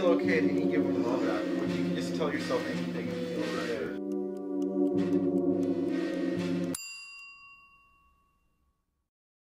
feel okay at any given moment, when you can just tell yourself anything and feel better.